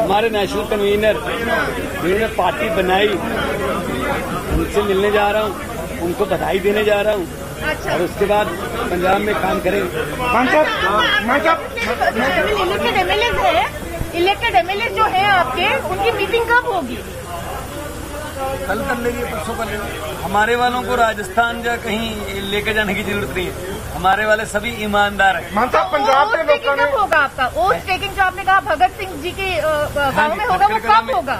हमारे national convener जिन्होंने party बनाई उनसे मिलने जा रहा हूँ उनको बधाई देने जा रहा हूँ अच्छा और उसके बाद पंजाब में काम करेंगे मान साहब मान साहब इलेक्टेड एमएलए है इलेक्टेड एमएलए जो है आपके उनकी मीटिंग कब होगी कल कर लेंगे परसों कर लेंगे। हमारे वालों को राजस्थान या कहीं लेके जाने की ज़रूरत नहीं है। हमारे वाले सभी ईमानदार हैं। मान साहब पंजाब के लोगों ने होगा आपका? ओथ टेकिंग जो आपने कहा भगत सिंह जी के अ, गाँव में होगा वो कब में होगा?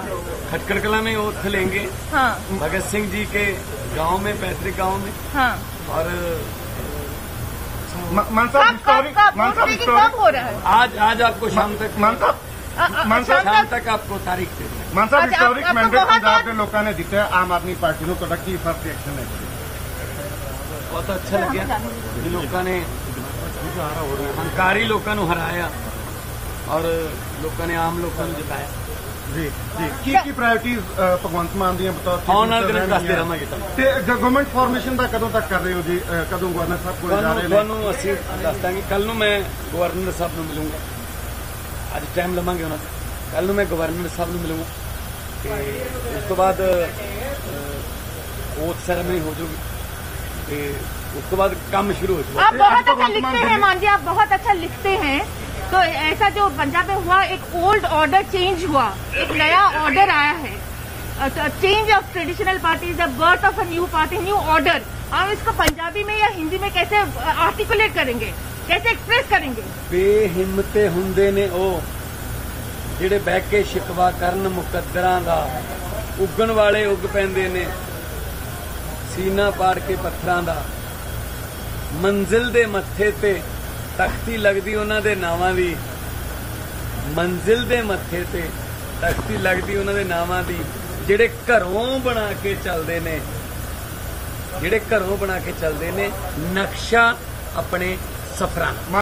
खटकड़ कला में ओथ लेंगे हाँ। भगत सिंह जी के गाँव में पैतृक गाँव में। हाँ। और मान कब साहब हिस्टोरिक मान साहब हिस्टोरिक हो रहा है? आज आज आपको शाम तक मान साहब मान शाम शाम तक तक आपको तारीख दे देंगे ਮਾਨ ਸਾਹਿਬ ਅੱਜ ਆਪ- ਹਿਸਟੋਰਿਕ ਆਪਾਂ ਮੈਂਡੇਟ ਬਹੁਤ ਪੰਜਾਬ ਬਾਤ- ਦੇ ਲੋਕਾਂ ਨੇ ਦਿੱਤਾ ਹੈ ਆਮ ਆਦਮੀ ਪਾਰਟੀ ਨੂੰ ਤੁਹਾਡਾ ਕੀ ਫਰਸਟ ਰਿਐਕਸ਼ਨ ਹੈ ਬਹੁਤ ਅੱਛਾ ਲੱਗਿਆ ਕਿ ਲੋਕਾਂ ਨੇ ਹੰਕਾਰੀ ਲੋਕਾਂ ਨੂੰ ਹਰਾਇਆ ਔਰ ਲੋਕਾਂ ਨੇ ਆਮ ਲੋਕਾਂ ਨੂੰ ਜਿਤਾਇਆ ਜੀ ਜੀ ਕੀ ਕੀ ਪ੍ਰਾਇੋਰਟੀਜ਼ ਭਗਵੰਤ ਮਾਨ ਦੀਆਂ ਬਤੌਰ chief ਆਉਣ ਵਾਲੇ minister ਦਿਨ ਦੱਸਦੇ ਰਹਿਣਗੀਆਂ? ਰਹਾਂਗੇ ਤੁਹਾਨੂੰ ਤੇ ਗਵਰਨਮੈਂਟ ਫਾਰਮੇਸ਼ਨ ਦਾ ਕਦੋਂ ਤੱਕ ਕਰ ਰਹੇ ਹੋ ਜੀ ਅ, ਕਦੋਂ ਗਵਰਨਰ ਸਾਹਿਬ ਕੋਲ ਜਾ ਤੁਹਾਨੂੰ ਰਹੇ ਨੇ ਤੁਹਾਨੂੰ ਅਸੀਂ ਦੱਸ ਦਾਂਗੇ ਕੱਲ ਨੂੰ ਮੈਂ ਗਵਰਨਰ ਸਾਹਿਬ ਨੂੰ ਮਿਲੂੰਗਾ ਅੱਜ ਟਾਈਮ ਲਵਾਂਗੇ ਉਹਨਾਂ ਤੋਂ ਕੱਲ ਨੂੰ ਮੈਂ ਗਵਰਨਰ ਸਾਹਿਬ ਨੂੰ ਮਿਲੂੰਗਾ ਤੇ ਉਸ ਤੋਂ ਬਾਅਦ ओथ सेरेमनी हो जाएगी ਤੇ ਉਸ ਤੋਂ ਬਾਅਦ ਕੰਮ ਸ਼ੁਰੂ ਹੋ ਜਾਊਗਾ आप बहुत तो अच्छा वर्तमान लिखते हैं दिल्ली- मान जी आप बहुत अच्छा लिखते हैं तो ऐसा जो पंजाब में हुआ एक ओल्ड ऑर्डर चेंज हुआ एक नया ऑर्डर आया है change of traditional party the birth of a new party new order आप इसको पंजाबी में या हिंदी में कैसे आर्टिकुलेट करेंगे कैसे एक्सप्रेस करेंगे ਬੇਹਿੰਮਤੇ ਹੁੰਦੇ ਨੇ ਉਹ ਜਿਹੜੇ ਬਹਿ ਕੇ ਸ਼ਿਕਵਾ ਕਰਨ ਮੁਕੱਦਰਾਂ ਦਾ ਉੱਗਣ ਵਾਲੇ ਉੱਗ ਪੈਂਦੇ ਨੇ ਸੀਨਾ ਪਾੜ ਕੇ ਪੱਥਰਾਂ ਦਾ ਮੰਜ਼ਿਲ ਦੇ ਮੱਥੇ ਤੇ ਤਖਤੀ ਲੱਗਦੀ ਉਹਨਾਂ ਦੇ ਨਾਵਾਂ ਦੀ ਮੰਜ਼ਿਲ ਦੇ ਮੱਥੇ ਤੇ ਤਖਤੀ ਲੱਗਦੀ ਉਹਨਾਂ ਦੇ ਨਾਵਾਂ ਦੀ ਜਿਹੜੇ ਘਰੋਂ ਬਣਾ ਕੇ ਚੱਲਦੇ ਨੇ ਜਿਹੜੇ ਘਰੋਂ ਬਣਾ ਕੇ ਚੱਲਦੇ ਨੇ ਨਕਸ਼ਾ ਆਪਣੇ Soprano.